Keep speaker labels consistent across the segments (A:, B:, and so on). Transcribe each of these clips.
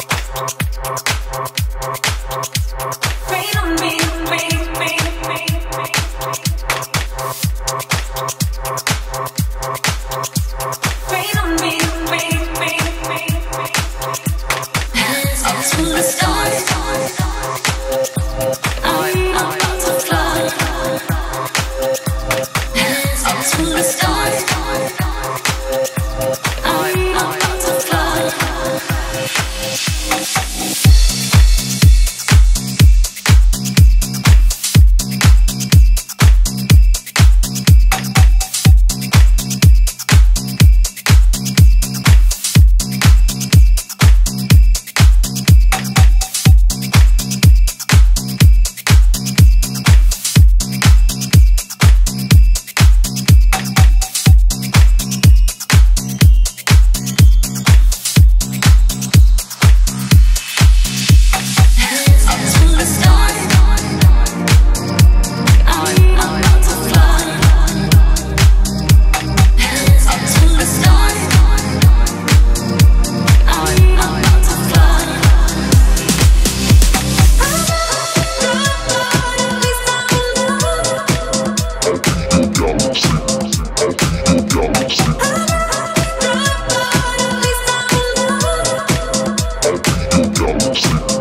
A: Thank you. Thank you. Absolutely.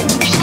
B: Thank you.